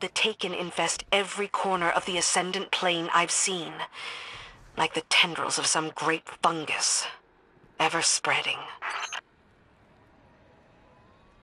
The Taken infest every corner of the Ascendant Plane I've seen. Like the tendrils of some great fungus. Ever spreading.